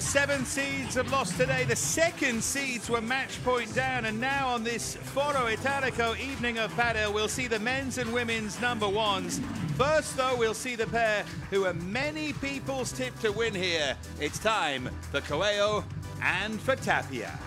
The seven seeds have lost today. The second seeds were match point down. And now on this Foro Italico evening of padel, we'll see the men's and women's number ones. First, though, we'll see the pair who are many people's tip to win here. It's time for Coello and for Tapia.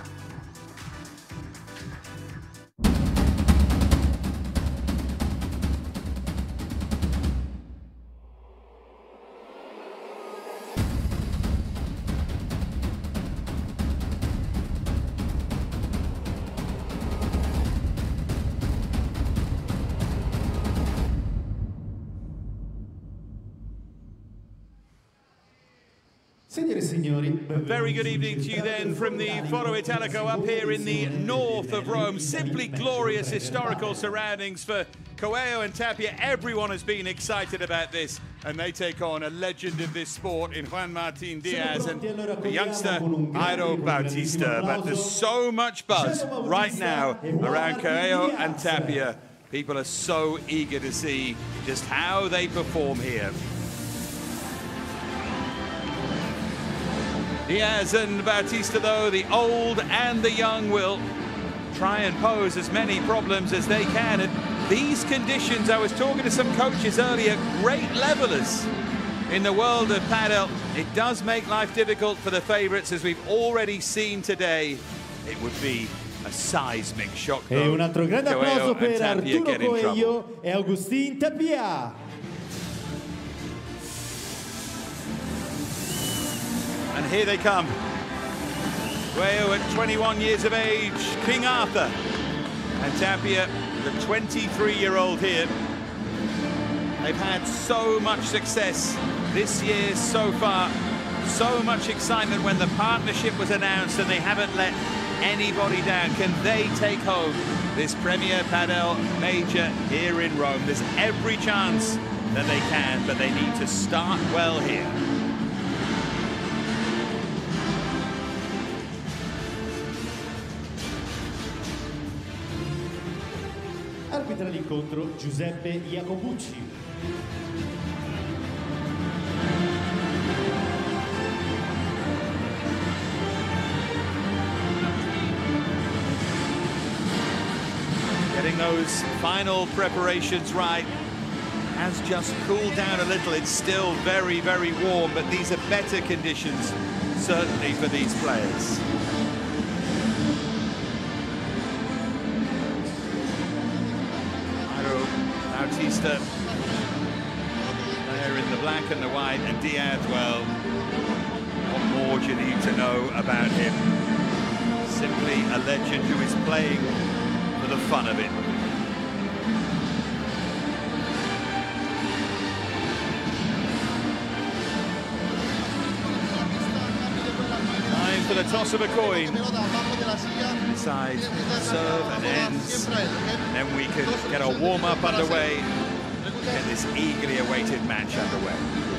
Good evening to you then from the Foro Italico up here in the north of Rome. Simply glorious historical surroundings for Coello and Tapia. Everyone has been excited about this and they take on a legend of this sport in Juan Martin Diaz and the youngster Jairo Bautista. But there's so much buzz right now around Coello and Tapia. People are so eager to see just how they perform here. Diaz and Bautista, though, the old and the young will try and pose as many problems as they can. And these conditions, I was talking to some coaches earlier, great levelers in the world of padel. It does make life difficult for the favourites, as we've already seen today. It would be a seismic shock. E un altro grande applauso per Arturo Coello e Agustin Tapia. And here they come. Coello at 21 years of age, King Arthur. And Tapia, the 23-year-old here. They've had so much success this year so far. So much excitement when the partnership was announced and they haven't let anybody down. Can they take home this Premier Padel Major here in Rome? There's every chance that they can, but they need to start well here. Giuseppe Iacobucci. Getting those final preparations right has just cooled down a little. It's still very, very warm, but these are better conditions, certainly for these players. Bautista there in the black and the white, and Diaz, well, what more do you need to know about him? Simply a legend who is playing for the fun of it. Time for the toss of a coin. Inside, serve and ends. And then we can get a warm-up underway. Get this eagerly awaited match underway.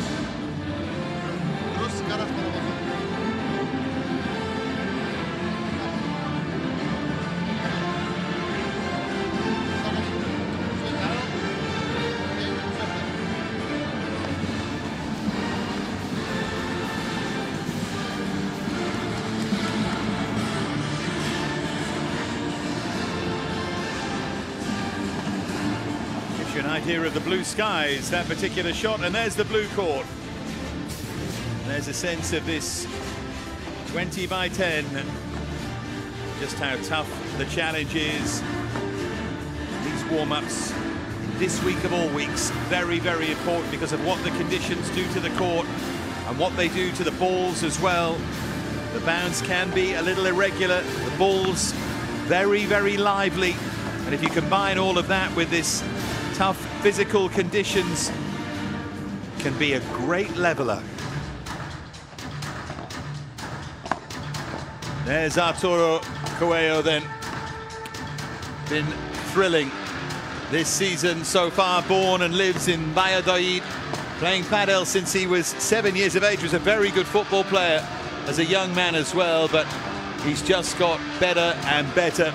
Idea of the blue skies, that particular shot, and there's the blue court. There's a sense of this 20 by 10, just how tough the challenge is. These warm-ups this week of all weeks, very, very important because of what the conditions do to the court and what they do to the balls as well. The bounce can be a little irregular, the balls very, very lively. And if you combine all of that with this tough physical conditions, can be a great leveler. There's Arturo Coello then. Been thrilling this season so far, born and lives in Valladolid, playing padel since he was seven years of age, was a very good football player as a young man as well, but he's just got better and better.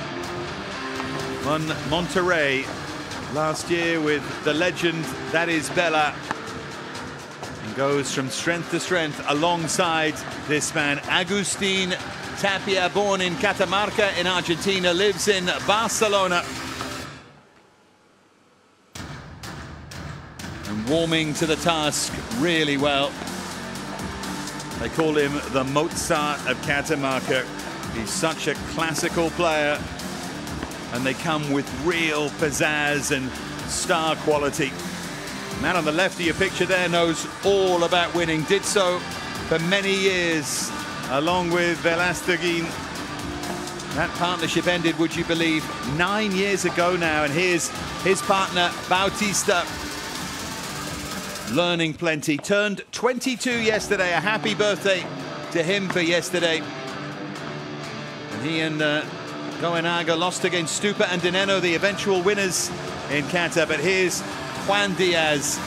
Won Monterrey last year with the legend that is Bella And goes from strength to strength alongside this man, Agustin Tapia, born in Catamarca in Argentina, lives in Barcelona. And warming to the task really well. They call him the Mozart of Catamarca. He's such a classical player and they come with real pizzazz and star quality. Man on the left of your picture there knows all about winning, did so for many years along with Belasteguin. That partnership ended, would you believe, nine years ago now, and here's his partner, Bautista, learning plenty. Turned 22 yesterday, a happy birthday to him for yesterday. And he and uh, Goenaga lost against Stupa and Di Nenno, the eventual winners in Qatar. But here's Juan Diaz.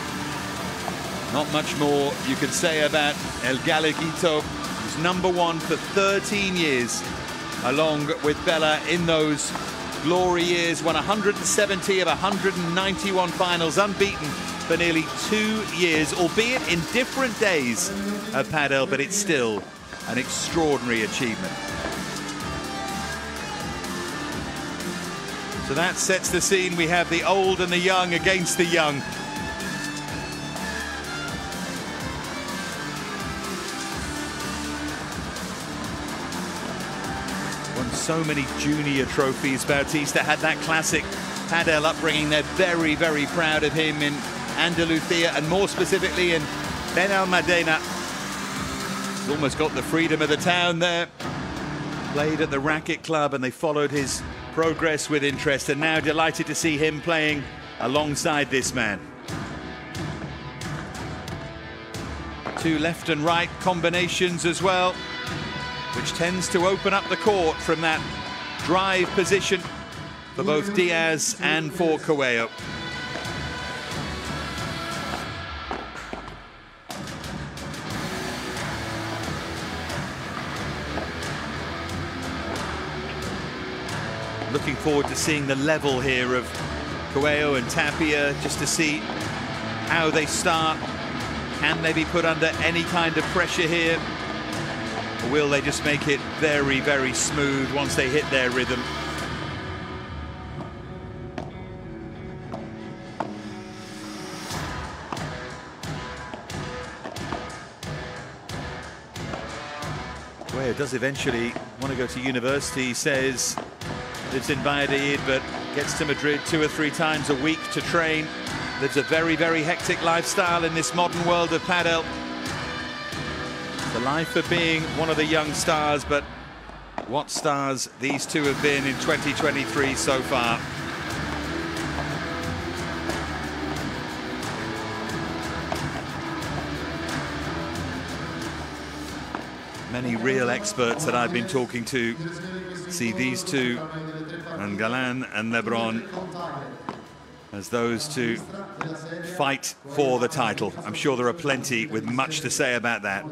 Not much more you could say about El Gallego. He's number one for 13 years, along with Bella in those glory years. Won 170 of 191 finals, unbeaten for nearly two years, albeit in different days of Padel, but it's still an extraordinary achievement. So that sets the scene. We have the old and the young against the young. Won so many junior trophies. Bautista had that classic Padel upbringing. They're very, very proud of him in Andalusia and more specifically in Benalmádena. He's almost got the freedom of the town there. Played at the Racket Club and they followed his progress with interest and now delighted to see him playing alongside this man. Two left and right combinations as well, which tends to open up the court from that drive position for both Diaz and for Coello. Looking forward to seeing the level here of Coello and Tapia, just to see how they start. Can they be put under any kind of pressure here? Or will they just make it very, very smooth once they hit their rhythm? Coello does eventually want to go to university, says lives in Valladolid, but gets to Madrid two or three times a week to train. Lives a very, very hectic lifestyle in this modern world of padel. The life of being one of the young stars, but what stars these two have been in 2023 so far. Many real experts that I've been talking to see these two and Galan and Lebron as those two fight for the title. I'm sure there are plenty with much to say about that.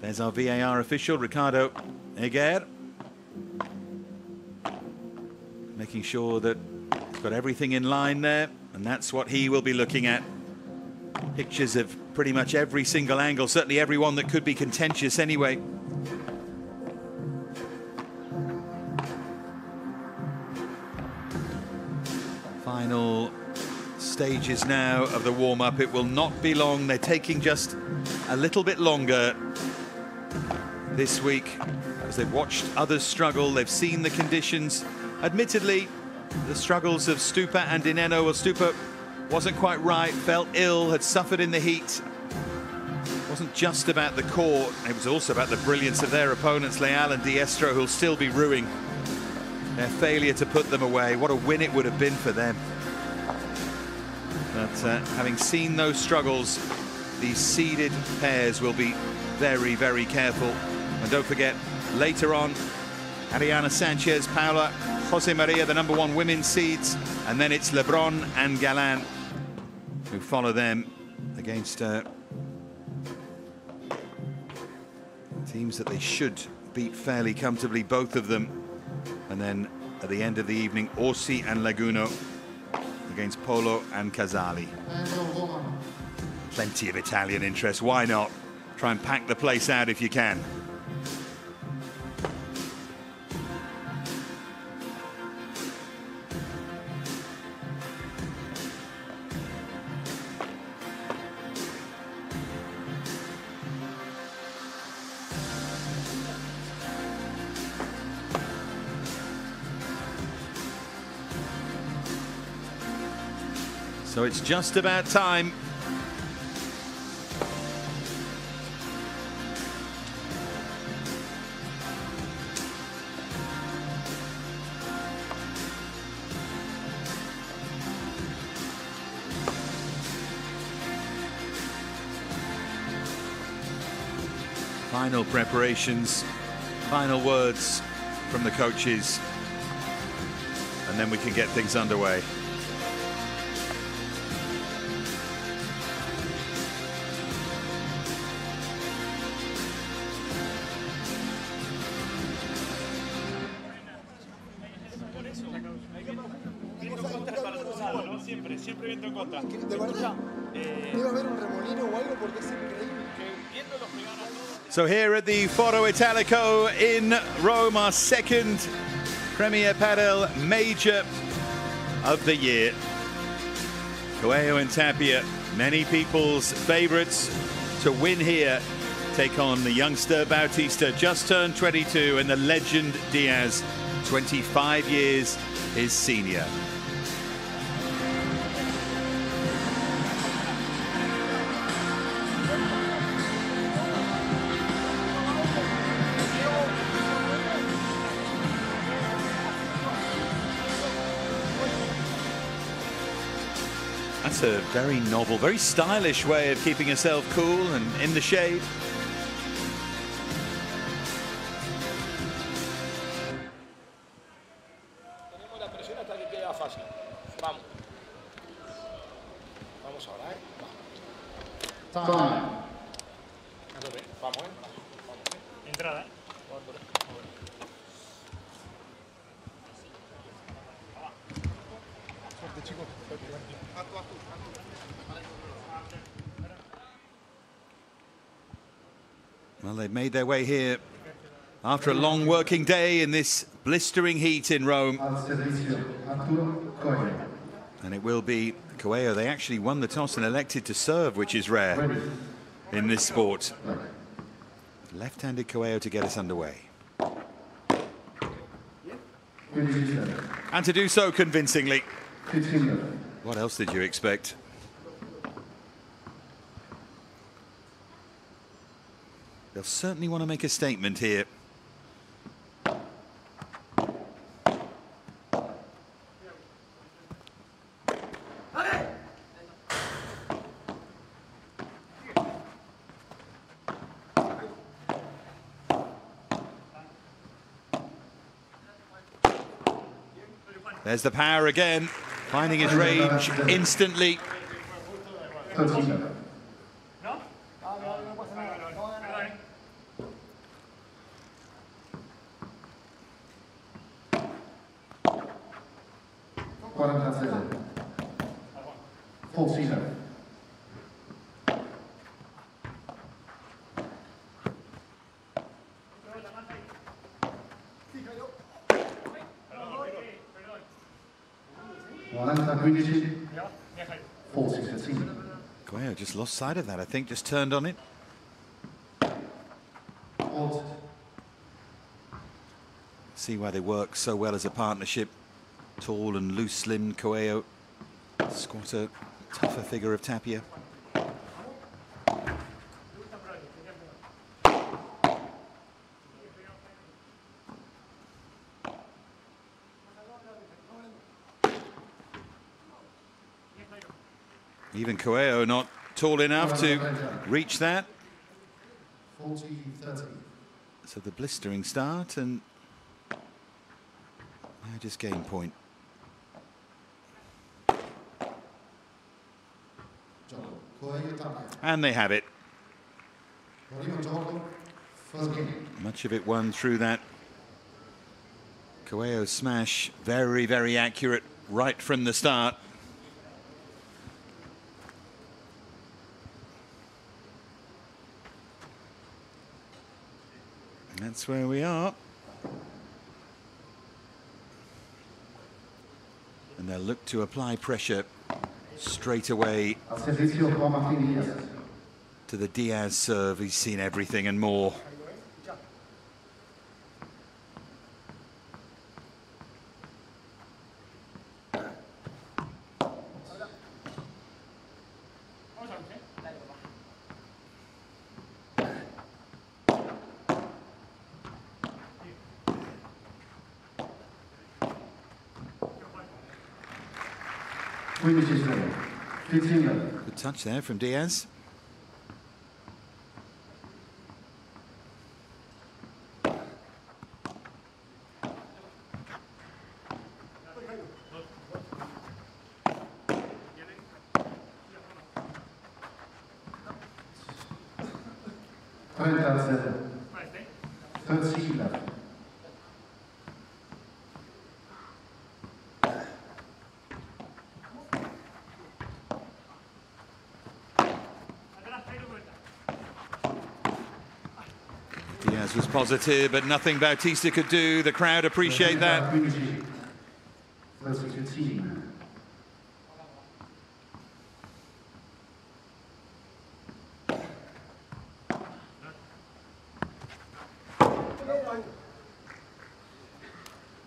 There's our VAR official, Ricardo Eguer. Making sure that he's got everything in line there, and that's what he will be looking at. Pictures of pretty much every single angle, certainly every one that could be contentious anyway. Final stages now of the warm-up. It will not be long. They're taking just a little bit longer this week as they've watched others struggle. They've seen the conditions. Admittedly, the struggles of Stupa and Di Nenno. Well, Stupa wasn't quite right, felt ill, had suffered in the heat. It wasn't just about the court, it was also about the brilliance of their opponents, Leal and Diestro, who'll still be rueing their failure to put them away. What a win it would have been for them. But uh, having seen those struggles, these seeded pairs will be very, very careful. And don't forget, later on, Ariana Sanchez, Paula, Josemaria, the number one women's seeds, and then it's Lebron and Galan who follow them against uh, teams that they should beat fairly comfortably, both of them. And then at the end of the evening, Orsi and Llaguno against Polo and Casali. Plenty of Italian interest. Why not? Try and pack the place out if you can. It's just about time. Final preparations, final words from the coaches, and then we can get things underway. So here at the Foro Italico in Rome, our second Premier Padel Major of the year. Coello and Tapia, many people's favourites to win here, take on the youngster Bautista, just turned 22, and the legend Diaz, 25 years his senior. That's a very novel, very stylish way of keeping yourself cool and in the shade. Made their way here after a long working day in this blistering heat in Rome. And it will be Coello. They actually won the toss and elected to serve, which is rare in this sport. Left-handed Coello to get us underway. And to do so convincingly. What else did you expect? They'll certainly want to make a statement here. There's the power again, finding his range instantly. Coello just lost sight of that, I think, just turned on it. See why they work so well as a partnership. Tall and loose-limbed Coello. Squatter, tougher figure of Tapia. Even not tall enough to reach that. 40, 30. So the blistering start and now just game point. And they have it. Much of it won through that Coello smash. Very, very accurate right from the start. That's where we are. And they'll look to apply pressure straight away to the Diaz serve. He's seen everything and more. Good touch there from Diaz. Diaz was positive, but nothing Bautista could do. The crowd appreciate that.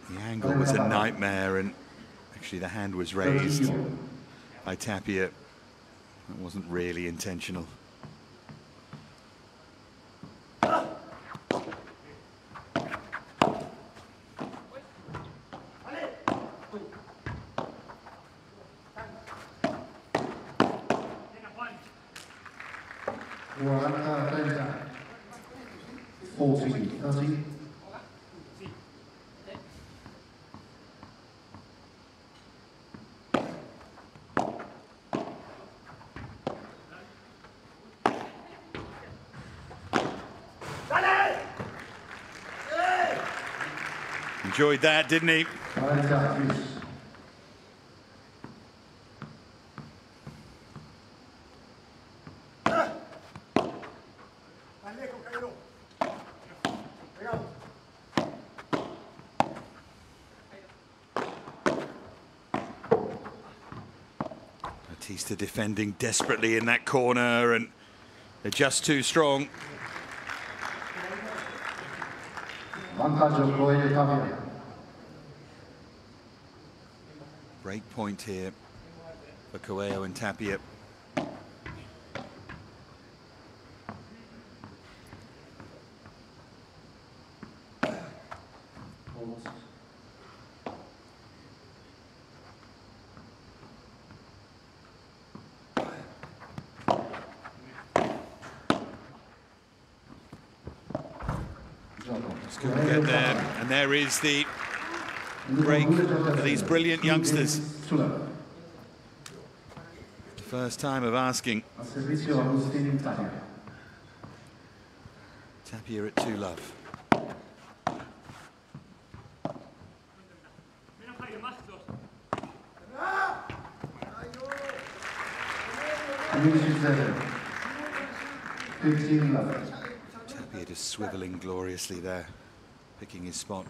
The angle was a nightmare, and actually the hand was raised by Tapia. It wasn't really intentional. Enjoyed that, didn't he? Bautista defending desperately in that corner and they're just too strong. Break point here for Coello and Tapia. get there. And there is the break for these brilliant youngsters. First time of asking. Tapia at two love. Tapia just swiveling gloriously there picking his spot.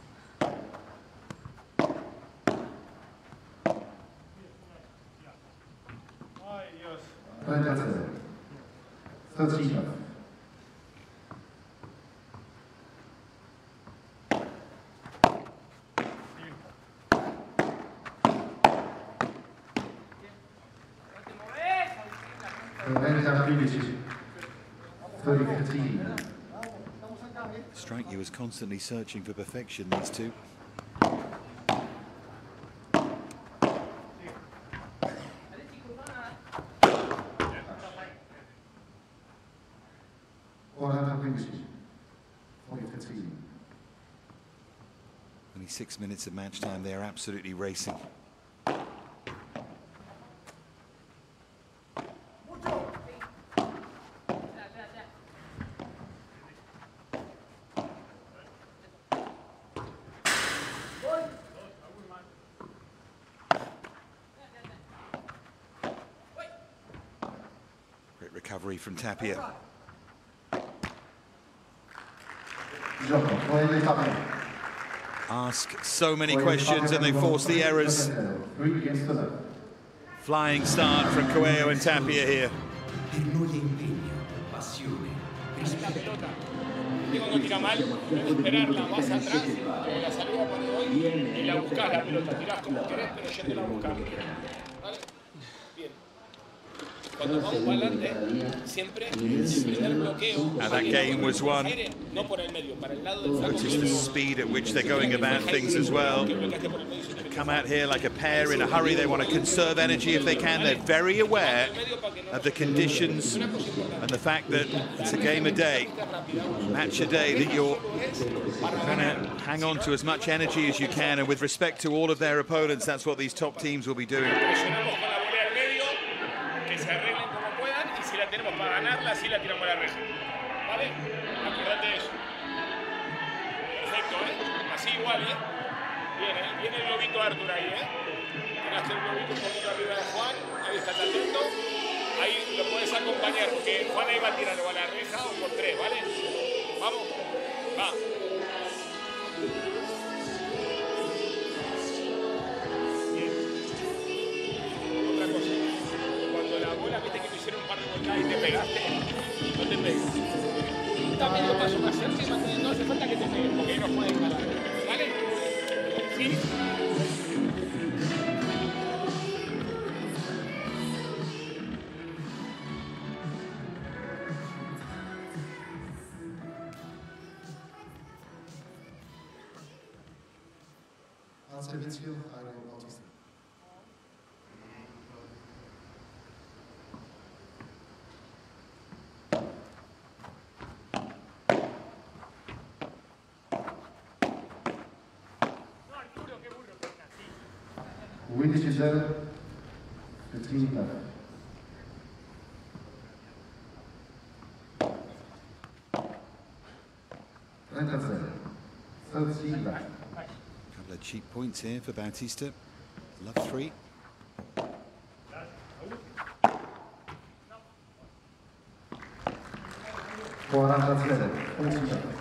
Strike you was constantly searching for perfection, these two. Only six minutes of match time, they're absolutely racing. From Tapia. Ask so many questions and they force the errors. Flying start from Coello and Tapia here. Cuando vamos para adelante, siempre el primer bloqueo. And that game was won. No por el medio, para el lado del Notice the speed at which they're going about things as well. They Come out here like a pair in a hurry. They want to conserve energy if they can. They're very aware of the conditions and the fact that it's a game a day, match a day, that you're going to hang on to as much energy as you can. And with respect to all of their opponents, that's what these top teams will be doing. Ganarla, así la tiramos a la reja. ¿Vale? Acordate de eso. Perfecto, ¿eh? Así igual, ¿eh? ¿eh? Viene el globito Arthur ahí, ¿eh? Tiraste el globito un poquito arriba de Juan. Ahí está atento. Ahí lo puedes acompañar, porque Juan ahí va a tirar a la reja o por tres, ¿vale? Vamos. Va. Y te pegaste, no te pegas. Está medio paso más cerca y no hace falta que te pegues, porque ahí no pueden parar. ¿Vale? Sí. Windy 0, 15 left. Right 13 left. Couple of cheap points here for Bautista. Love three. Four hundred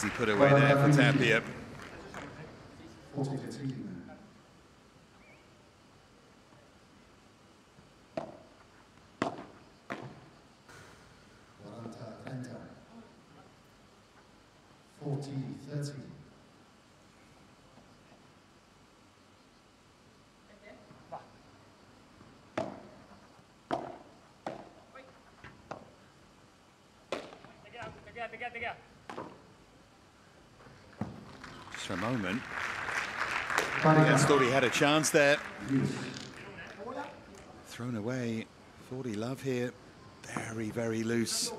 Easy put away there for uh, Tapia. Forty, thirty. for a moment. Against thought he had a chance there. Thrown away. Thought he love here. Very, very loose.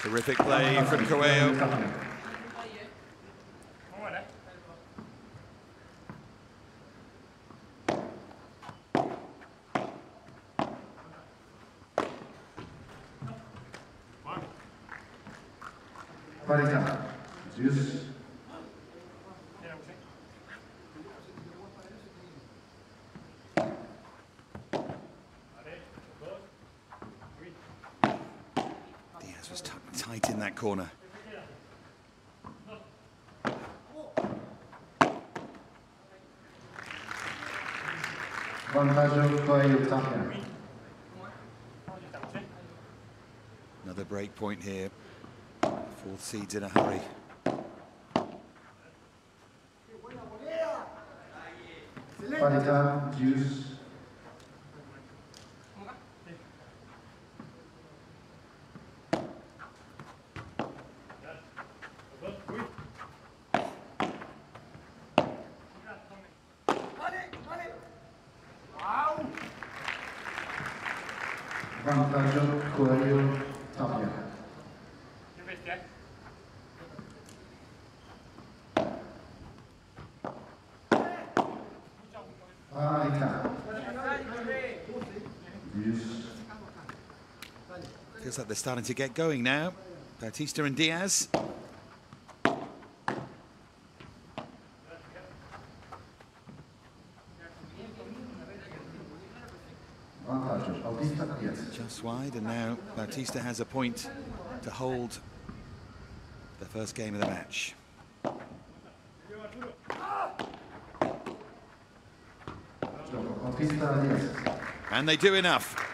Terrific play from Coello. Parità. Gius. Diaz was tight in corner. Another break point here. Fourth seeds in a hurry. Qualità, juice. Vantaggio Coello Tapia. Feels like they're starting to get going now. Bautista and Diaz. Just wide, and now Bautista has a point to hold the first game of the match. And they do enough.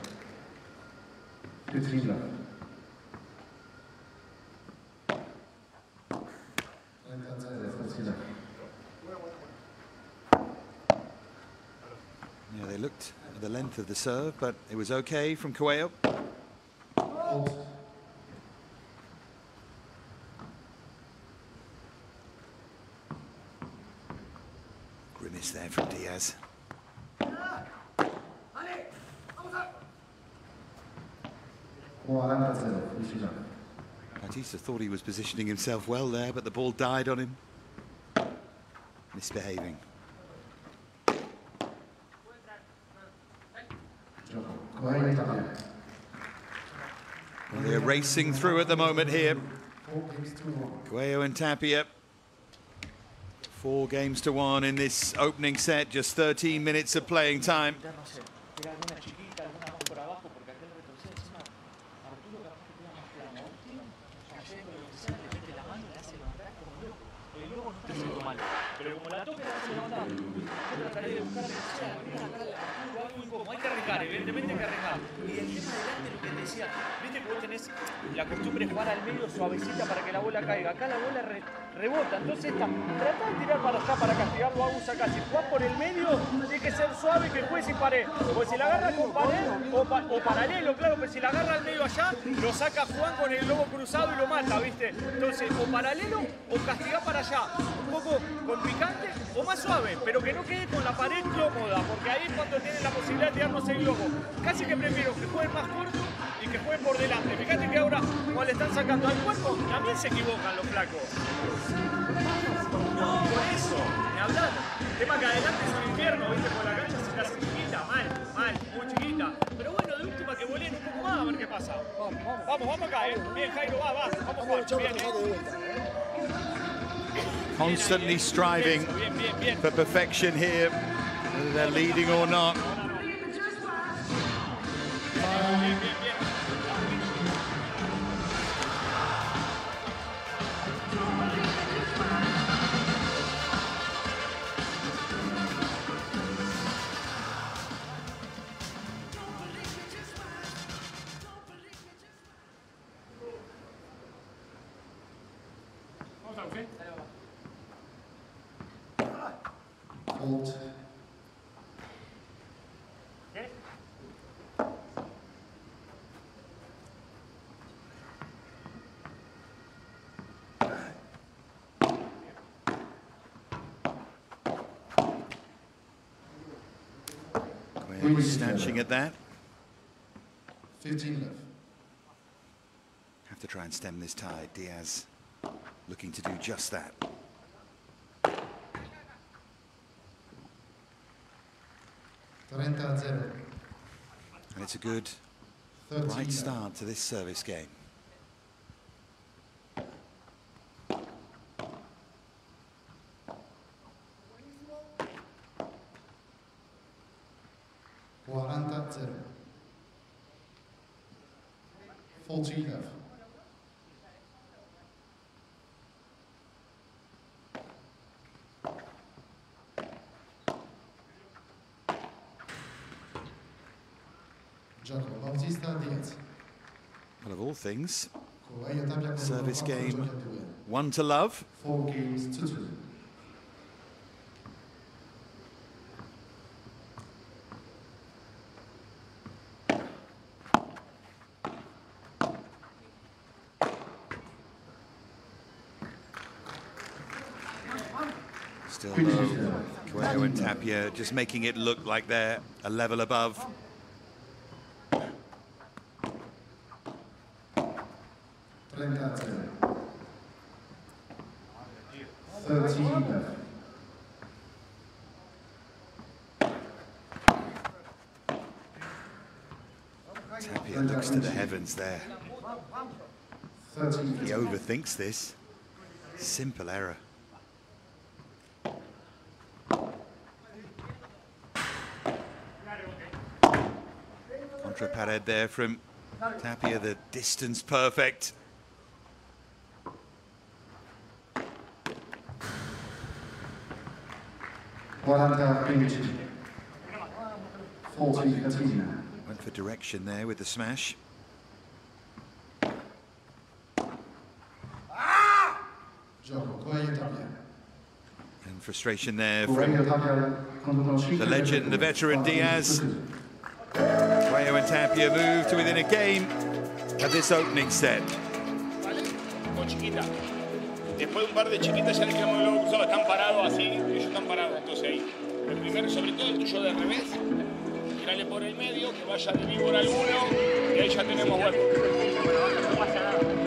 Queen she's there. 15. Yeah, they looked at the length of the serve, but it was okay from Coello. Grimace there from Diaz. Bautista thought he was positioning himself well there, but the ball died on him. Misbehaving. Well, they're racing through at the moment here. Coello and Tapia. Four games to one in this opening set, just 13 minutes of playing time. Entonces esta, trata de tirar para allá para castigarlo a un acá. Si jugás por el medio, tiene que ser suave que juegue sin pared. Porque si la agarra con pared o, paralelo, claro, pero si la agarra al medio allá, lo saca Juan con el lobo cruzado y lo mata, ¿viste? Entonces, o paralelo o castigar para allá. Un poco con picante o más suave, pero que no quede con la pared cómoda, porque ahí es cuando tienen la posibilidad de tirarnos el globo. Casi que prefiero que jueguen más corto y que jueguen por delante. Fíjate que ahora cuando le están sacando al cuerpo, también se equivocan los flacos. No, por eso, ni hablar. El tema que adelante es un infierno, viste, por la cancha se te hace chiquita, mal, mal, muy chiquita. Pero bueno, de última que volen un poco más a ver qué pasa. Vamos, vamos acá, eh. Bien, Jairo, va, va. Vamos, Juan. Bien, eh. Constantly striving for perfection here, whether they're leading or not. Snatching at that. 15 left. Have to try and stem this tide. Diaz looking to do just that. And it's a good, bright start to this service game. Well, of all things, service game one to love. Four games to two. Still low. Coello and Tapia just making it look like they're a level above. Thirteen left. Tapia looks to the heavens there. He overthinks this. Simple error. Contra pared there from Tapia, the distance perfect. Quaranta quindici. Forty thirteen. Went for direction there with the smash. Gioco And frustration there from Coello Tapia conducono cinque the legend, the veteran Diaz. Coello and Tapia move to within a game of this opening set. Después de un par de chiquitas ya les quedamos el globo cruzado, están parados así, ellos están parados. Entonces ahí, el primero, sobre todo el tuyo de revés, tirale por el medio, que vaya de víbora al uno, y ahí ya tenemos hueco.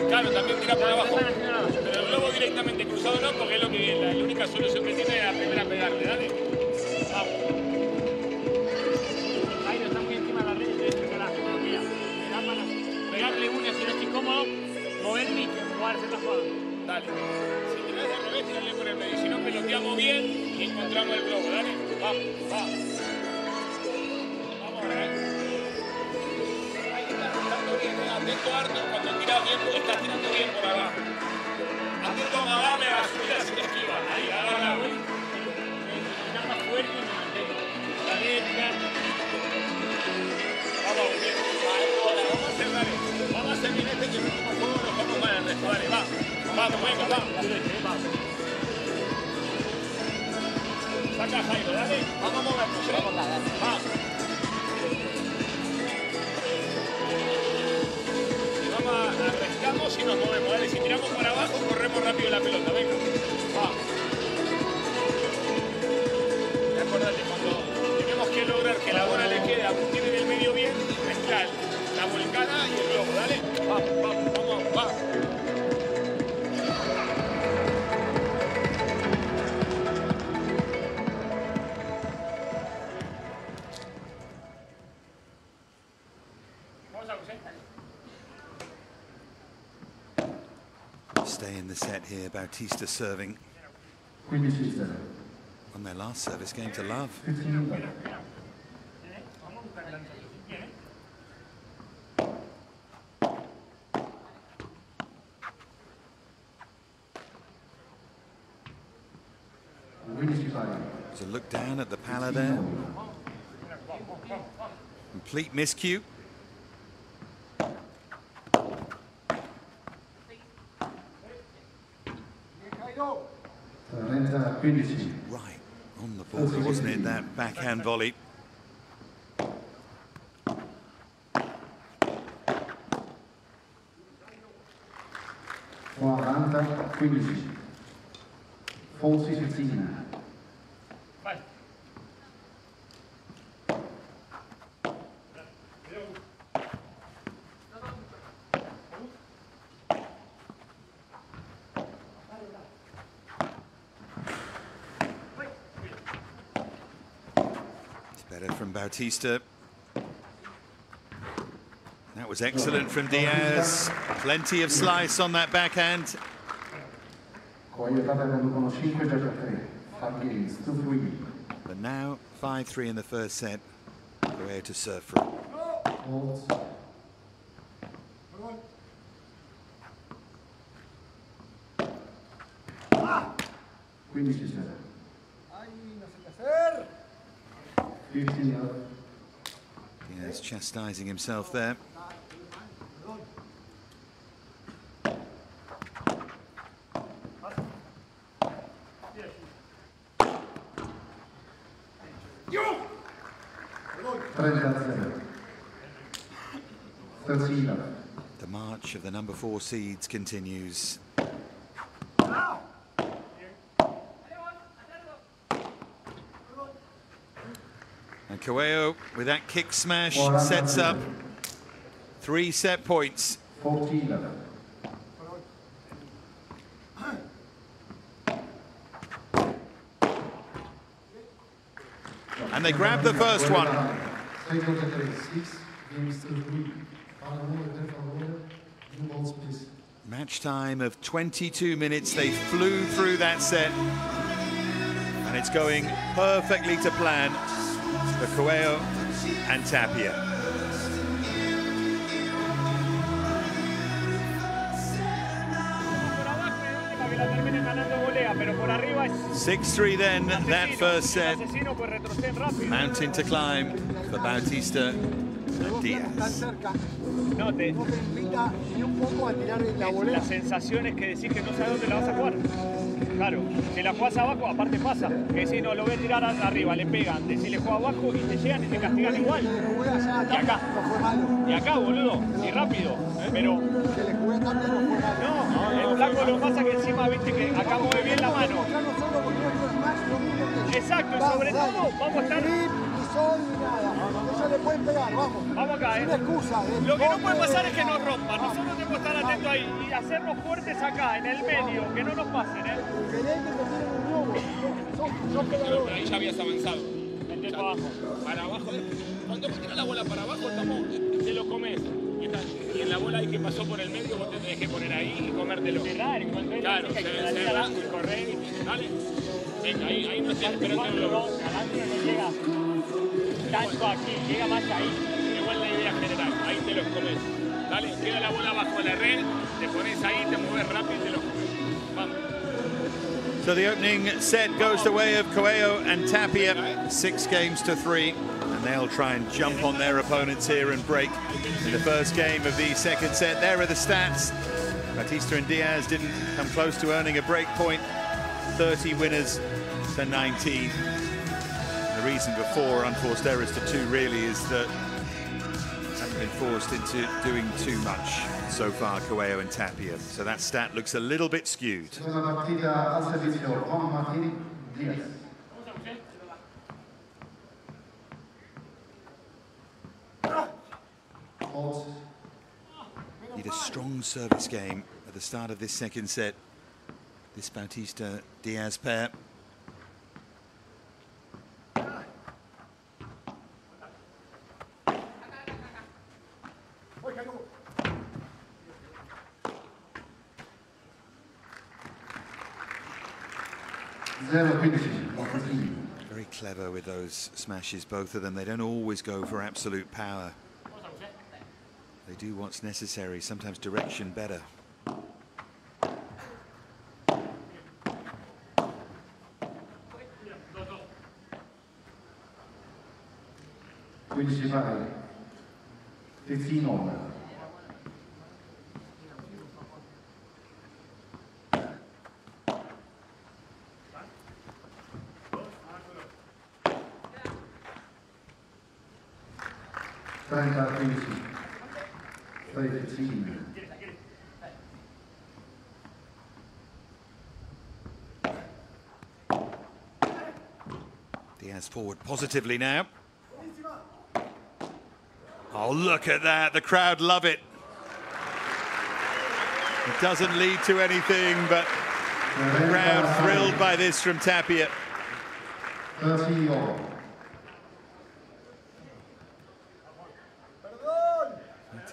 Claro, también tira por abajo. Pero el globo directamente cruzado no, porque es lo que la, la única solución que tiene es la primera pegarle, dale. Vamos. Jairo está muy encima de la red, entonces se la bloquea. Me da para pegarle una si no estoy cómodo, moverme y jugar esa jugada. Dale. Si tirás de revés, tirale por el medio. Si no, peloteamos bien y encontramos el globo. Dale. Vamos, vamos. Vamos ahora, ¿eh? Ahí estás tirando bien, ¿eh? Atento, Arthur. Cuando tiras bien, estás tirando bien por abajo. Atento a agarrarle a la subida si te esquiva. Ahí, agarra, güey. Tirar más fuerte y me mantengo. Derecha, Vamos, bien. Vamos a hacer, dale. Vamos a hacer bien este que juego nos vamos mal el resto. Dale, va. Vamos, venga, vamos. Saca a Jairo, dale. Vamos a movernos, ¿eh? Vamos. Y vamos a arrancamos y nos movemos, dale. Si tiramos para abajo, corremos rápido la pelota, venga. Vamos. Y acordate, cuando tenemos que lograr que la bola le quede a Agustín en el medio bien, mezclar la volcada y el globo, dale. Vamos, vamos, vamos, vamos. Here, Bautista serving on their last service game to love. Fifteen left. Quindici pari. There's a look down at the pala there. Complete miscue. Quindici. Right on the border, wasn't it? That backhand volley. Quaranta quindici. Forty fifteen. It's from Bautista. That was excellent from Diaz. Plenty of slice on that backhand. But now 5-3 in the first set. Correa to serve it. Ah! chastising himself there. The march of the number four seeds continues. Coello, with that kick smash, sets up three set points. 14 And they grab the first one. Match time of 22 minutes. They flew through that set. And it's going perfectly to plan for Coello and Tapia. 6-3 then, that first set. Mountain to climb for Bautista and Diaz. No, te, la sensación es que decís que no sabes dónde la vas a jugar. Claro, si la juegas abajo, aparte pasa, que si no lo voy a tirar arriba, le pegan, si le juega abajo y te llegan y te castigan igual. Y acá, y acá, boludo, y rápido, ¿eh? pero... No, el flaco lo pasa que encima, viste, que acá mueve bien la mano. Exacto, y sobre todo vamos a estar le pueden pegar, vamos. Vamos acá, eh. excusa. Lo que no puede pasar es que nos rompan. Nosotros tenemos que estar atentos ahí y hacernos fuertes acá, en el medio, que no nos pasen, ¿eh? Ahí ya habías avanzado. Mete para abajo. Para abajo. Cuando vos tiras la bola para abajo, estamos, te lo comes. Y en la bola ahí que pasó por el medio, vos te tenés que poner ahí y comértelo. Cerrar, claro, cerrar y correr. Dale. Venga, ahí, ahí no estoy esperando. No, no llega tanto aquí, llega más ahí. Igual la idea general, ahí te los comes. Dale, queda la bola bajo la red, te pones ahí, te mueves rápido y te los comes. So the opening set goes the way of Coello and Tapia, six games to three. And they'll try and jump on their opponents here and break in the first game of the second set. There are the stats. Bautista and Diaz didn't come close to earning a break point. 30 winners to 19. The reason before unforced errors to two really is that been forced into doing too much so far, Coello and Tapia. So that stat looks a little bit skewed. Need a strong service game at the start of this second set. This Bautista-Diaz pair. Very clever with those smashes, both of them. They don't always go for absolute power. They do what's necessary, sometimes direction better. 15 over. Diaz forward positively now. Oh, look at that. The crowd love it. It doesn't lead to anything, but the crowd thrilled by this from Tapia.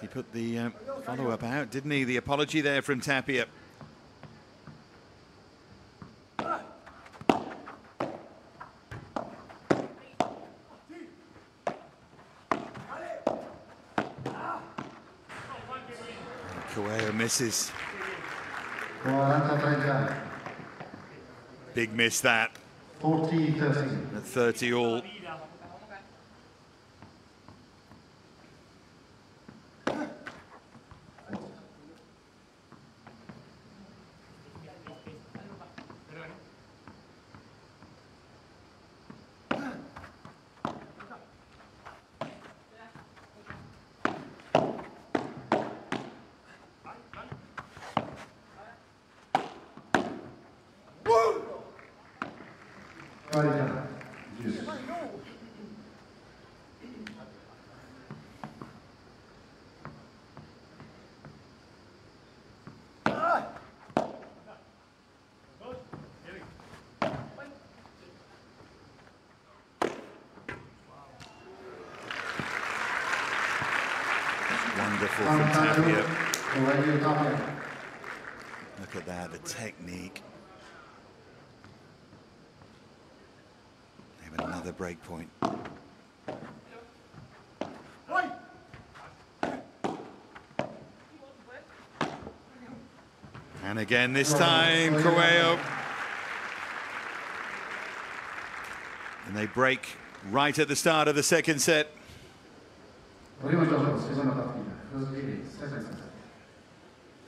He put the uh, follow-up out, didn't he? The apology there from Tapia. Coello misses. Big miss that. 40, 30. At 30 all. Beautiful from Tapia. Look at that, the technique. They have another break point. And again this time, Coello. And they break right at the start of the second set.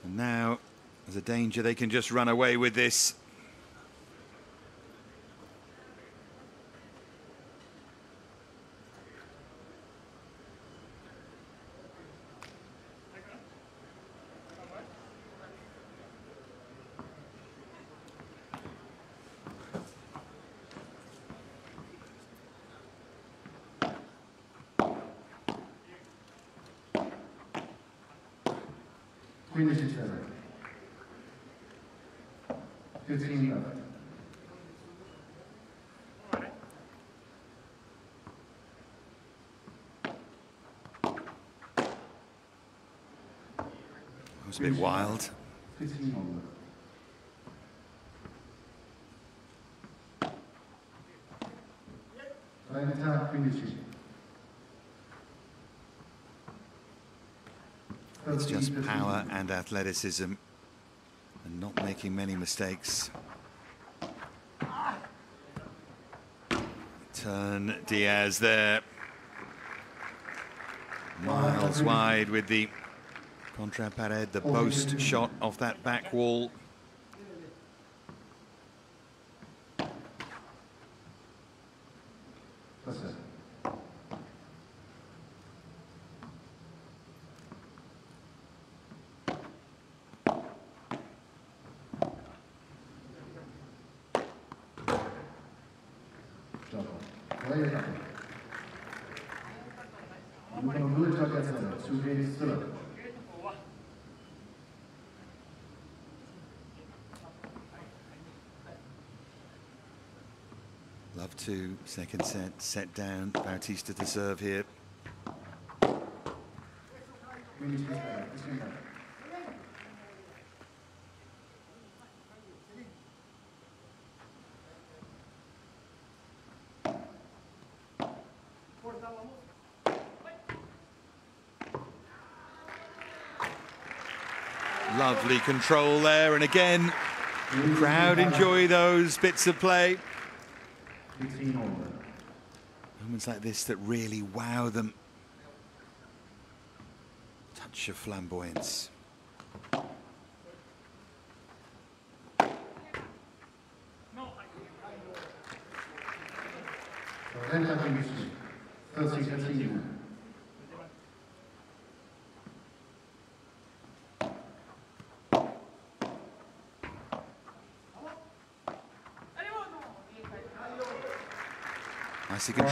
And now there's a danger they can just run away with this. Was a bit wild. It's just power and athleticism and not making many mistakes. Turn Diaz there. Miles wide with the Contrapared, the post shot off that back wall. Second set, set down. Bautista to serve here. Lovely control there, and again, crowd enjoy those bits of play. Moments like this that really wow them. Touch of flamboyance.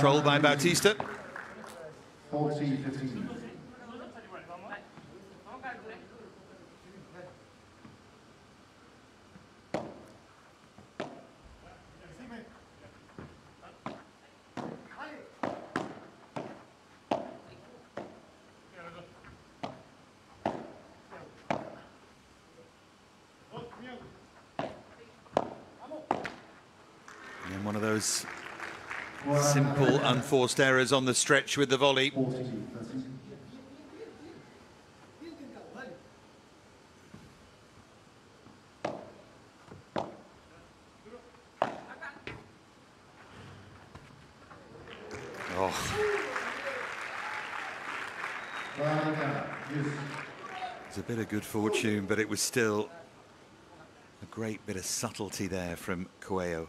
Controlled by Bautista. 14, 15. And one of those Simple, unforced errors on the stretch with the volley. Oh. It's a bit of good fortune, but it was still a great bit of subtlety there from Coello.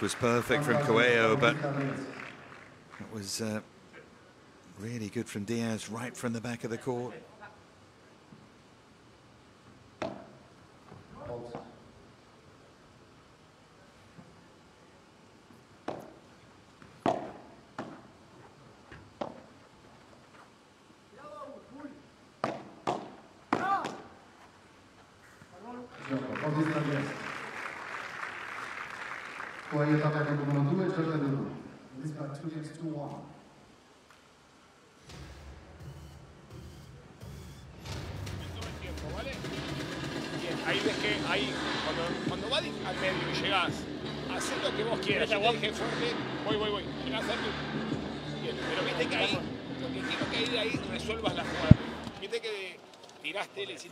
Was perfect from Coello, but it was uh, really good from Diaz right from the back of the court.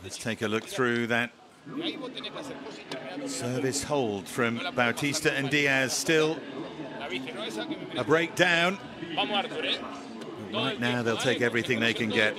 Let's take a look through that service hold from Bautista and Diaz. Still a breakdown. Right now they'll take everything they can get.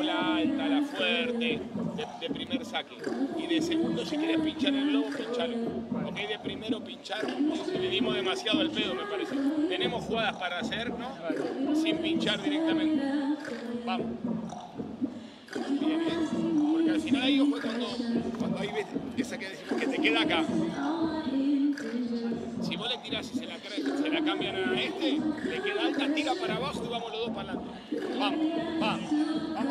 Bola alta, la fuerte, de, primer saque. Y de segundo, si quieres pinchar el globo, pinchalo. Ok, de primero pinchar, le dimos demasiado al pedo, me parece. Tenemos jugadas para hacer, ¿no? Sin pinchar directamente. Vamos. Bien, ¿eh? Porque al final ahí ojo cuando, cuando ves esa que que te queda acá. Si vos le tirás y se la, se la cambian a este, le queda alta, tira para abajo y vamos los dos para adelante. Vamos, vamos,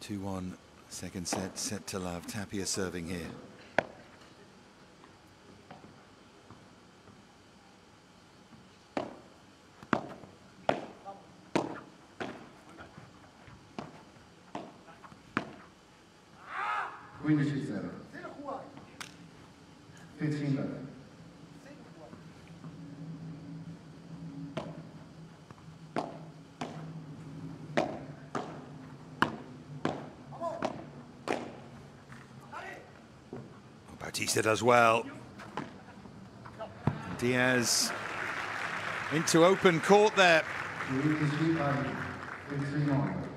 Two one, second set, set to love. Tapia serving here. Bautista does well. Diaz into open court there. 15 by 15 on.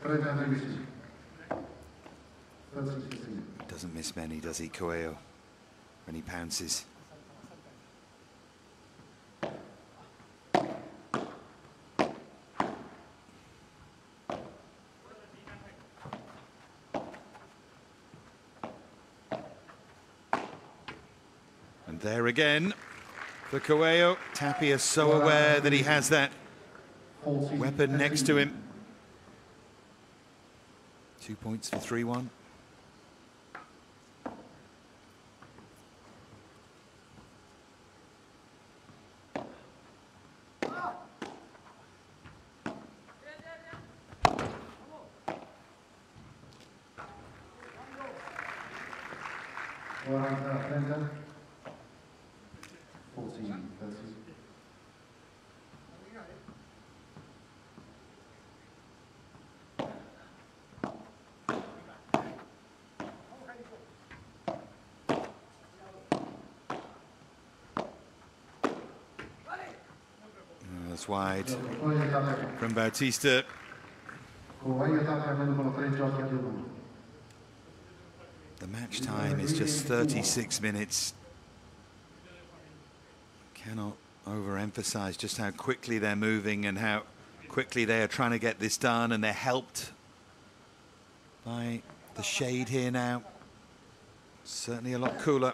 Trenta tredici. Thirty sixteen. Doesn't miss many, does he, Coello? When he pounces. again for Coello. Tapia so aware that he has that weapon next to him. Two points for 3-1. Well, I'm 14, 13. Uh, that's wide from Bautista. The match time is just 36 minutes Cannot overemphasize just how quickly they're moving and how quickly they are trying to get this done, and they're helped by the shade here now. Certainly a lot cooler.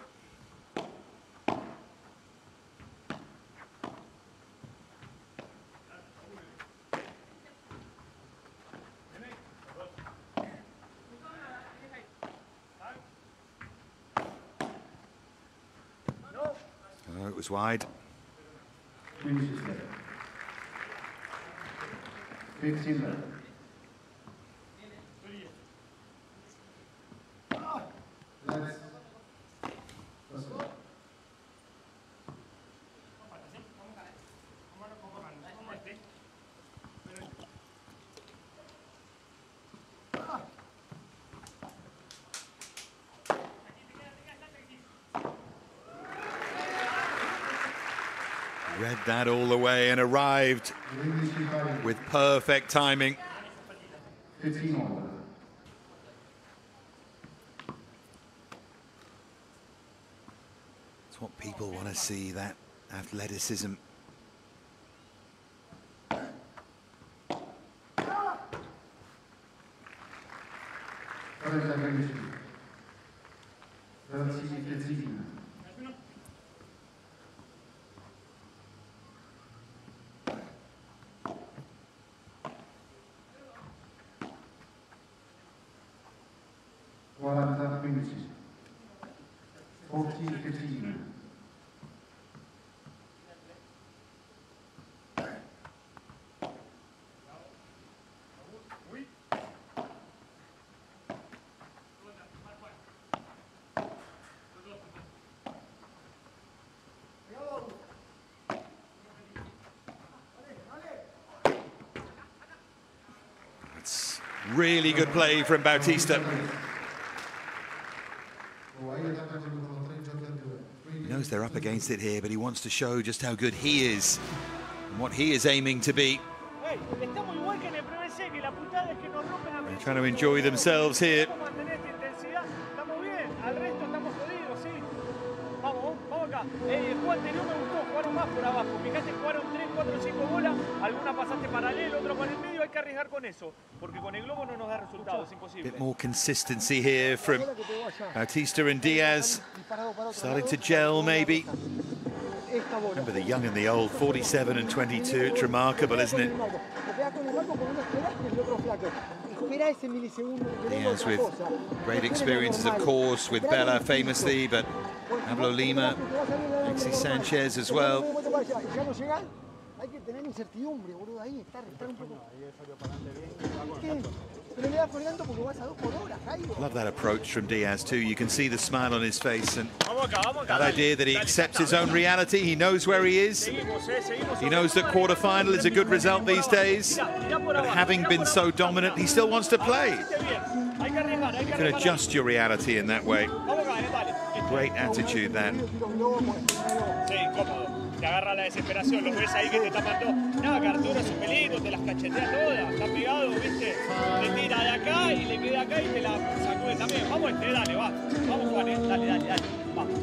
Oh, it was wide. Fifteen love. That all the way and arrived with perfect timing. 15. It's what people want to see, that athleticism. Really good play from Bautista. He knows they're up against it here, but he wants to show just how good he is and what he is aiming to be. Hey, estamos igual que en el PVC, que la putada es que nos rompen la They're trying to enjoy themselves here. Bit more consistency here from Bautista and Diaz. Starting to gel, maybe. Remember the young and the old, 47 and 22. It's remarkable, isn't it? Diaz with great experiences, of course, with Bela famously, but Pablo Lima, Alexis Sanchez as well. Love that approach from Diaz too. You can see the smile on his face and that idea that he accepts his own reality. He knows where he is. He knows that quarterfinal is a good result these days. But having been so dominant, he still wants to play. You can adjust your reality in that way. Great attitude that. Te agarra la desesperación, los ves ahí que te tapan todo. Nada, que Arturo es un peligro, te las cachetea todas. Está pegado, viste. Te tira de acá y le queda acá y te la sacude también. Vamos este, dale, va. Vamos Juan, eh. Dale, dale, dale. Vamos.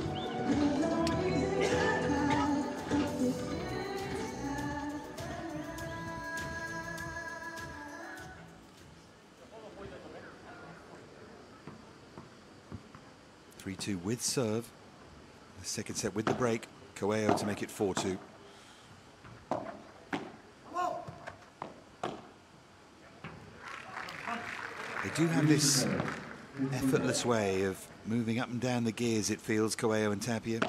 Three-two with serve. The second set with the break. Coello to make it 4-2. They do have this effortless way of moving up and down the gears, it feels, Coello and Tapia.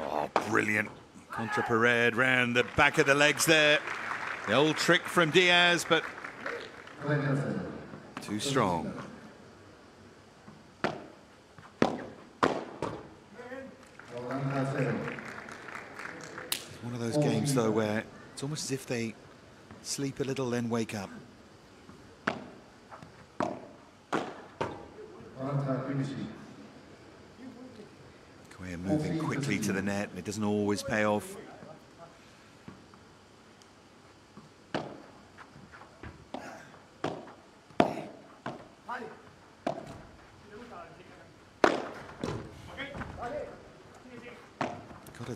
Oh, brilliant. Contra Pared round the back of the legs there. The old trick from Diaz, but too strong. It's one of those games, though, where it's almost as if they sleep a little, then wake up. Coello moving quickly to the net, and it doesn't always pay off.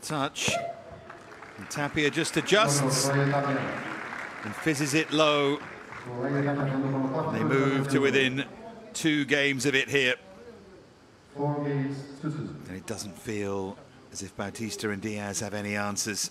Touch. And Tapia just adjusts and fizzes it low. They move to within two games of it here. Four games to two. And it doesn't feel as if Bautista and Diaz have any answers.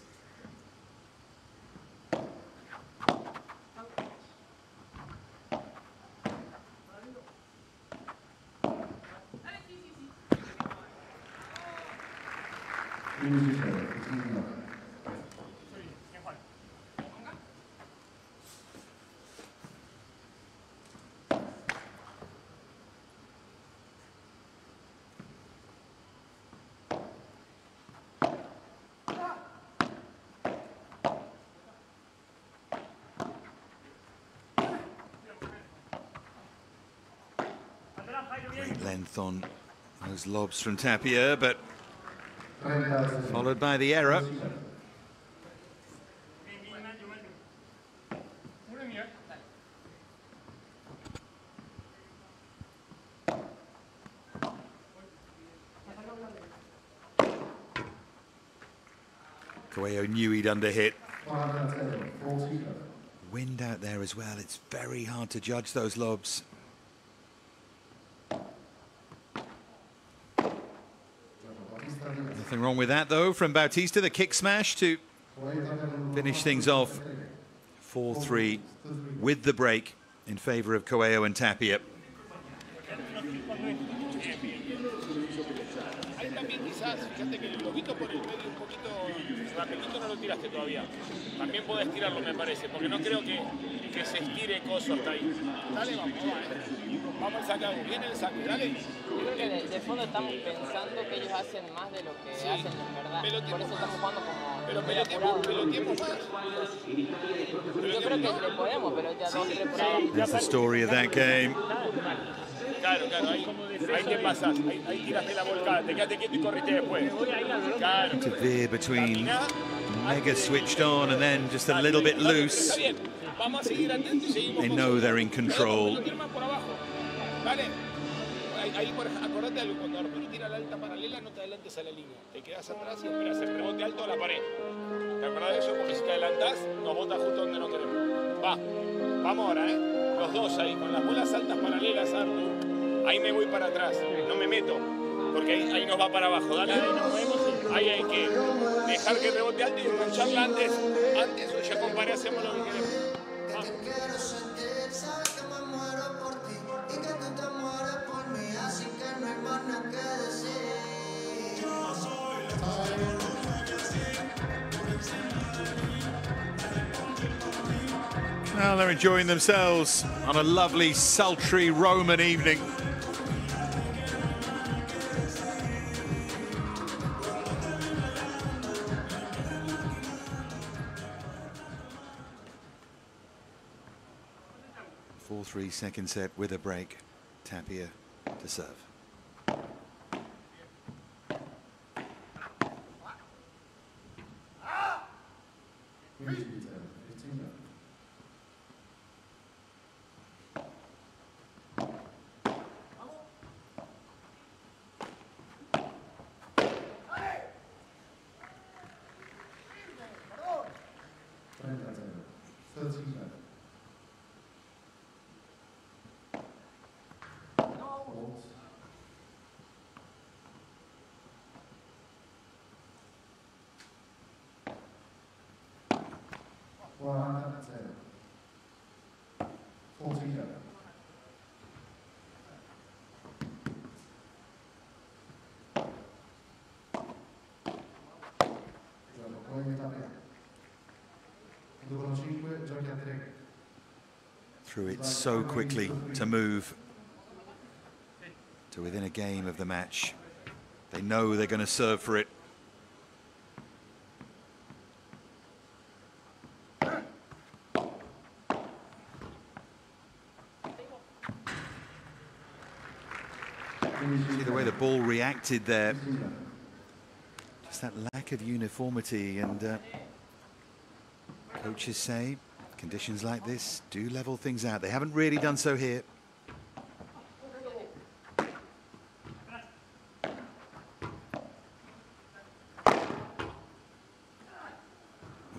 On those lobs from Tapia, but followed by the error. Coello knew he'd underhit. Wind out there as well. It's very hard to judge those lobs. Nothing wrong with that though from Bautista, the kick smash to finish things off 4-3 with the break in favour of Coello and Tapia. Rapidito no lo tiraste todavía. También podés tirarlo, me parece, porque no creo que, que se estire coso hasta ahí. Dale, vamos, vamos, eh. vamos al saque, viene el saque, dale. Yo creo que de, de, fondo estamos pensando que ellos hacen más de lo que sí. hacen en verdad. Por eso estamos jugando como. Pero peloteemos, peloteemos más. Yo creo que le podemos, pero ya dos, tres por ahí. That's the story of that game. Claro, claro, ahí, ahí te pasas, ahí, ahí tiraste la volcada, te quedaste quieto y corriste después. Claro. To veer between mega switched on and then just a little bit loose. They know they're in control. Ahí, por, acordate algo, cuando Arturo tira la alta paralela, no te adelantes a la línea. Te quedas atrás y esperas el rebote alto a la pared. ¿Te acordás de eso? Porque si te adelantás, nos bota justo donde no queremos. Va, vamos ahora, ¿eh? Los dos ahí, con las bolas altas paralelas, Arturo. Ahí me voy para atrás, no me meto, porque ahí, ahí nos va para abajo. Dale, ahí hay que dejar que rebote alto y engancharla antes. Antes o ya comparé, hacemos lo que queremos. Vamos. Well, they're enjoying themselves on a lovely, sultry Roman evening. Four-three second set with a break. Tapia to serve. Ah! Through it so quickly to move to within a game of the match. They know they're going to serve for it. See the way the there. Just that lack of uniformity and uh, coaches say conditions like this do level things out. They haven't really done so here.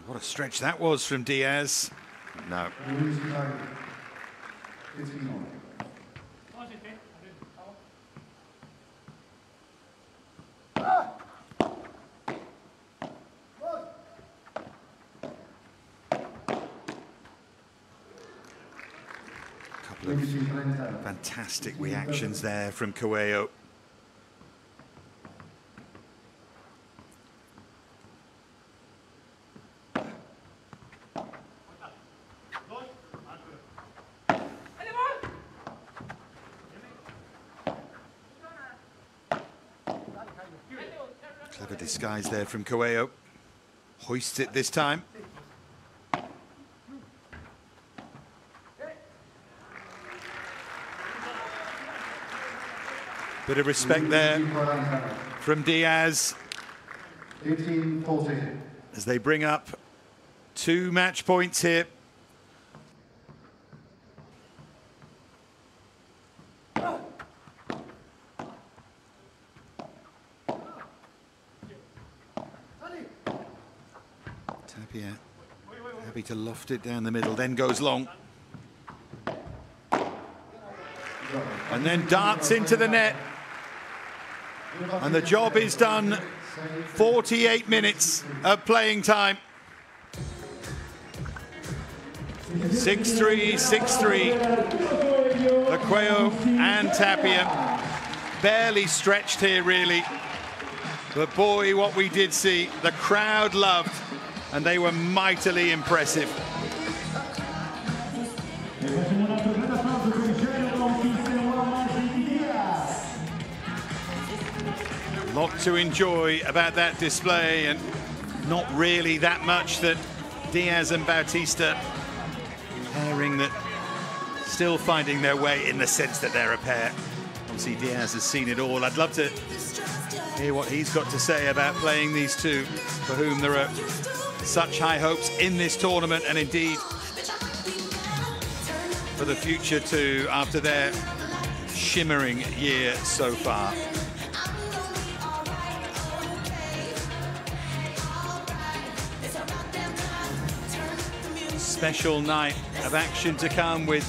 What a stretch that was from Diaz. No. Fantastic reactions there from Coello. Clever disguise there from Coello. Hoists it this time. Bit of respect there from Diaz. 18 As they bring up two match points here. Tapia happy to loft it down the middle, then goes long. And then darts into the net. And the job is done. 48 minutes of playing time. 6-3, 6-3. Coello and Tapia barely stretched here, really. But boy, what we did see, the crowd loved, and they were mightily impressive. Lot to enjoy about that display and not really that much that Diaz and Bautista pairing that still finding their way in the sense that they're a pair. Obviously Diaz has seen it all. I'd love to hear what he's got to say about playing these two for whom there are such high hopes in this tournament and indeed for the future too after their shimmering year so far. Special night of action to come with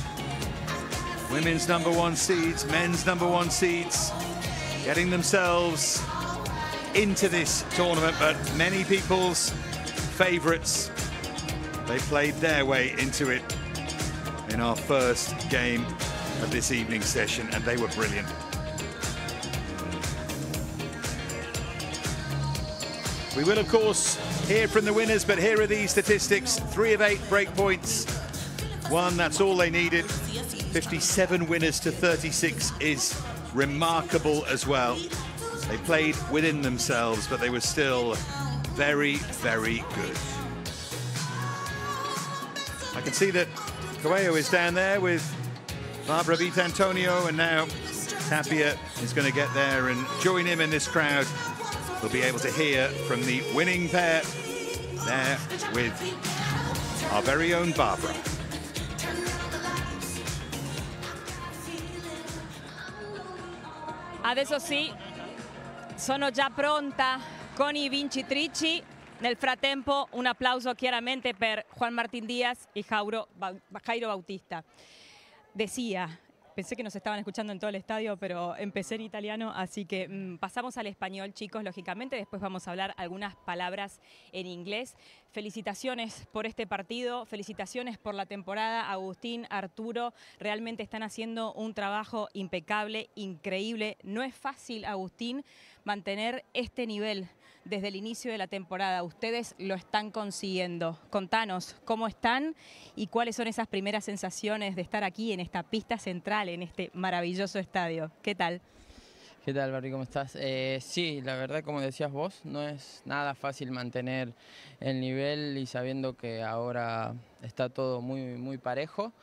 women's number one seeds, men's number one seeds, getting themselves into this tournament, but many people's favourites, they played their way into it in our first game of this evening session, and they were brilliant. We will, of course, hear from the winners, but here are these statistics. Three of eight break points. One, that's all they needed. 57 winners to 36 is remarkable as well. They played within themselves, but they were still very, very good. I can see that Coello is down there with Barbara Vitantonio, and now Tapia is going to get there and join him in this crowd. We'll be able to hear from the winning pair there with our very own Barbara. Adesso sì, sono già pronta con i vincitrici. Nel frattempo un applauso chiaramente per Juan Martín Díaz Jairo, Jairo Bautista. Decía, pensé que nos estaban escuchando en todo el estadio, pero empecé en italiano, así que mm, pasamos al español, chicos, lógicamente. Después vamos a hablar algunas palabras en inglés. Felicitaciones por este partido, felicitaciones por la temporada. Agustín, Arturo, realmente están haciendo un trabajo impecable, increíble. No es fácil, Agustín, mantener este nivel desde el inicio de la temporada. Ustedes lo están consiguiendo. Contanos cómo están y cuáles son esas primeras sensaciones de estar aquí en esta pista central, en este maravilloso estadio. ¿Qué tal? ¿Qué tal, Barry? ¿Cómo estás? Eh, sí, la verdad, como decías vos, no es nada fácil mantener el nivel y sabiendo que ahora está todo muy, muy parejo.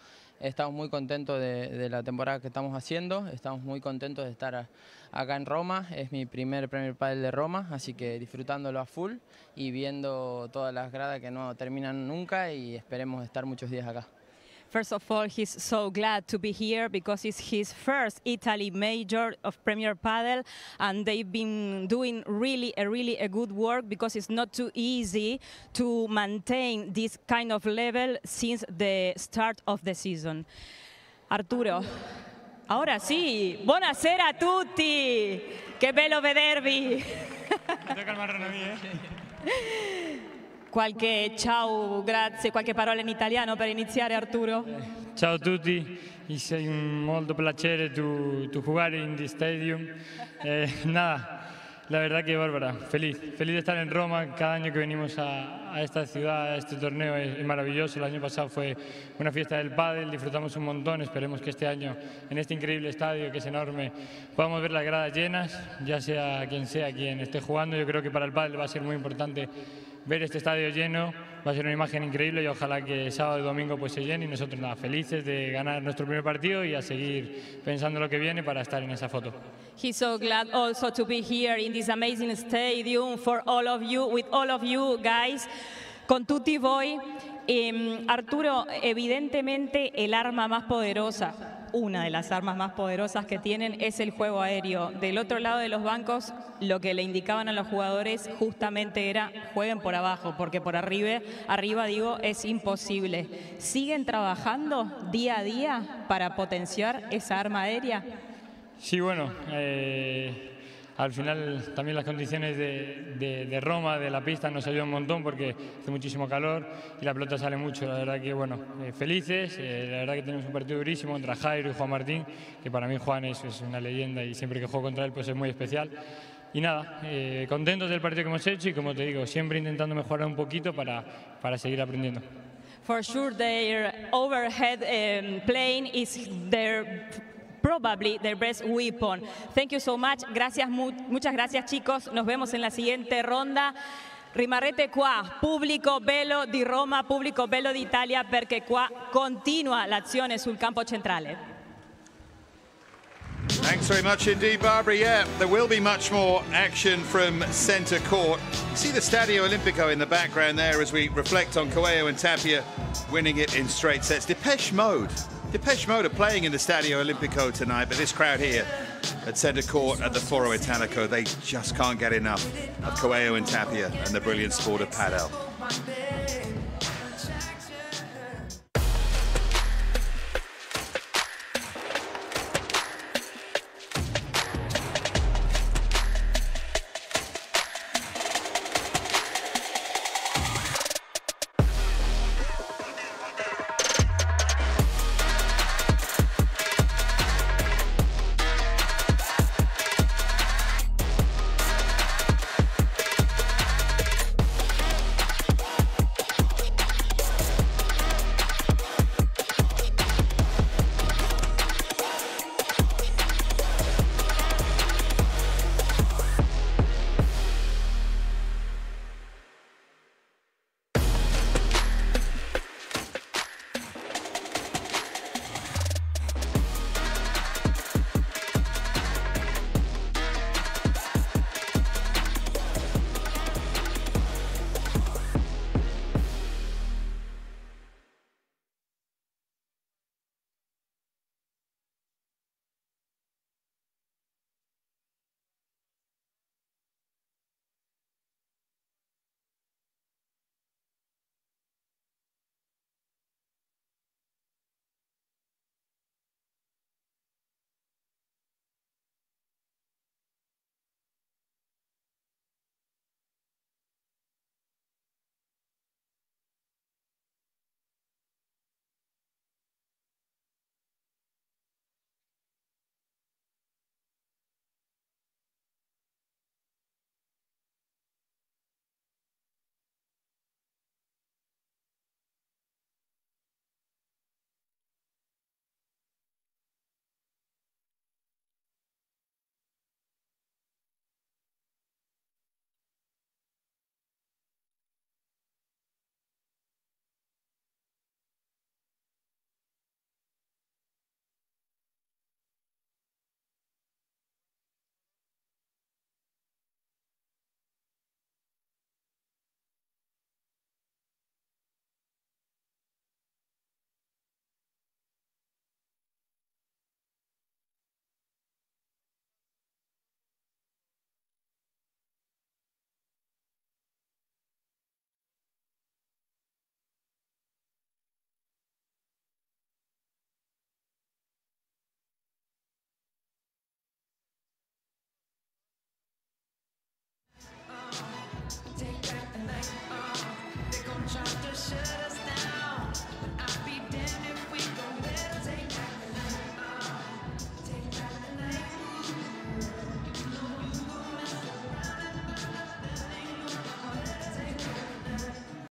Estamos muy contentos de, la temporada que estamos haciendo, estamos muy contentos de estar acá en Roma, es mi primer Premier Padel de Roma, así que disfrutándolo a full y viendo todas las gradas que no terminan nunca y esperemos estar muchos días acá. First of all, he's so glad to be here because it's his first Italy major of Premier Padel, and they've been doing really, a really a good work because it's not too easy to maintain this kind of level since the start of the season. Arturo, ahora sì, buonasera a tutti, che bello vedervi. Qualche ciao, grazie, qualche parola in italiano per iniziare Arturo? Ciao a tutti, es un molto piacere tu, tu jugar en the stadium. Eh, nada, la verdad que Bárbara, feliz, feliz de estar en Roma. Cada año que venimos a, a esta ciudad, a este torneo es, es, maravilloso. El año pasado fue una fiesta del pádel, disfrutamos un montón. Esperemos que este año, en este increíble estadio que es enorme, podamos ver las gradas llenas, ya sea quien sea quien esté jugando. Yo creo que para el pádel va a ser muy importante ver este estadio lleno, va a ser una imagen increíble y ojalá que sábado y domingo pues se llene y nosotros nada, felices de ganar nuestro primer partido y a seguir pensando lo que viene para estar en esa foto. He's so glad also to be here in this amazing stadium for all of you, with all of you guys. Con Tutti Boy, eh, Arturo, evidentemente el arma más poderosa, una de las armas más poderosas que tienen es el juego aéreo. Del otro lado de los bancos, lo que le indicaban a los jugadores justamente era jueguen por abajo, porque por arriba, arriba digo, es imposible. ¿Siguen trabajando día a día para potenciar esa arma aérea? Sí, bueno, eh, al final también las condiciones de, Roma, de la pista, nos ayudan un montón porque hace muchísimo calor y la pelota sale mucho. La verdad que, bueno, eh, felices. Eh, la verdad que tenemos un partido durísimo contra Jairo y Juan Martín, que para mí Juan es, es una leyenda y siempre que juego contra él pues es muy especial. Y nada, eh, contentos del partido que hemos hecho y como te digo, siempre intentando mejorar un poquito para, para seguir aprendiendo. For sure, their overhead um, plane is their probably their best weapon. Thank you so much. Gracias, mu muchas gracias chicos. Nos vemos en la siguiente ronda. Rimarrete qua, pubblico bello di Roma, pubblico bello d'Italia, perché qua continua l'azione sul campo centrale. Thanks very much indeed, Barbara. Yeah, there will be much more action from centre court. You see the Stadio Olimpico in the background there as we reflect on Coello and Tapia winning it in straight sets. Depeche Mode Depeche Mode are playing in the Stadio Olimpico tonight, but this crowd here at centre court at the Foro Italico, they just can't get enough of Coello and Tapia and the brilliant sport of padel.